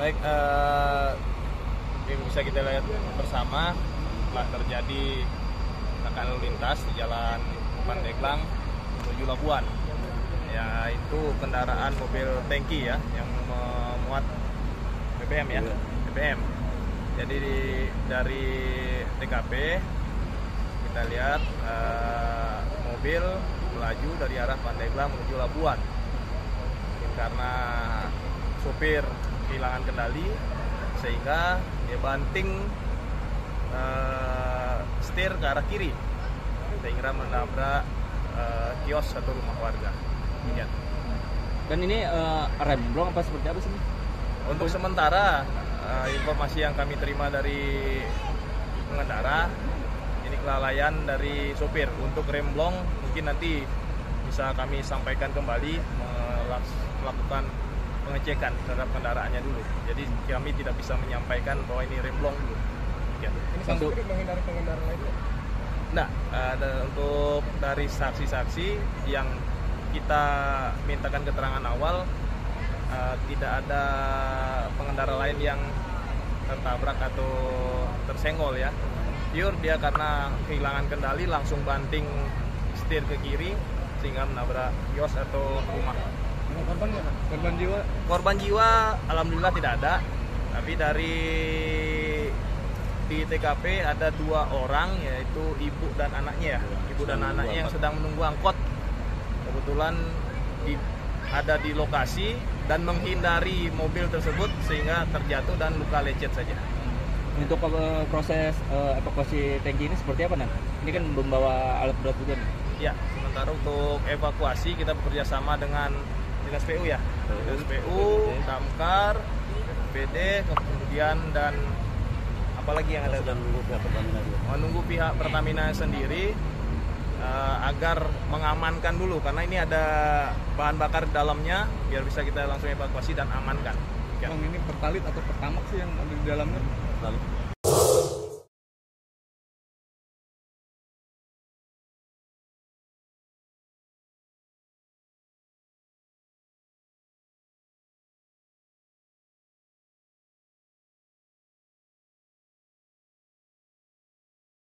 Baik, eh, yang bisa kita lihat bersama telah terjadi kecelakaan lalu lintas di jalan Pandeglang menuju Labuan. Yaitu kendaraan mobil tangki ya yang memuat BBM ya Iya. BBM jadi di- dari TKP kita lihat eh, mobil melaju dari arah Pandeglang menuju Labuan. Mungkin karena supir kehilangan kendali sehingga dia banting eh, setir ke arah kiri sehingga menabrak eh, kios atau rumah warga. Demikian. Dan ini eh, remblong apa seperti apa sih? Untuk sementara eh, informasi yang kami terima dari pengendara ini kelalaian dari sopir. Untuk remblong mungkin nanti bisa kami sampaikan kembali melakukan pengecekan terhadap kendaraannya dulu. Jadi kami tidak bisa menyampaikan bahwa ini remblong dulu. Demikian. Ini Untuk- menghindari pengendara lainnya. Nah, ada untuk dari saksi-saksi yang kita mintakan keterangan awal eh, tidak ada pengendara lain yang tertabrak atau tersenggol ya. Pure dia karena kehilangan kendali langsung banting setir ke kiri sehingga menabrak kios atau rumah. Korban nggak? Korban jiwa? Korban jiwa alhamdulillah tidak ada. Tapi dari di TKP ada dua orang yaitu ibu dan anaknya ya. Ibu dan Sedang anaknya yang sedang menunggu angkot. Kebetulan di- ada di lokasi dan menghindari mobil tersebut sehingga terjatuh dan luka lecet saja. Untuk eh, proses eh, evakuasi tangki ini seperti apa nan? Ini kan membawa alat berat juga nih. Ya, sementara untuk evakuasi kita bekerja sama dengan Dinas PU ya. Dinas PU, Damkar, BD, kemudian dan apalagi yang ada menunggu pihak Pertamina juga. menunggu pihak Pertamina sendiri eh, agar mengamankan dulu karena ini ada bahan bakar di dalamnya biar bisa kita langsung evakuasi dan amankan. Ya. Bang ini pertalit atau pertamak sih yang ada di dalamnya? Lalu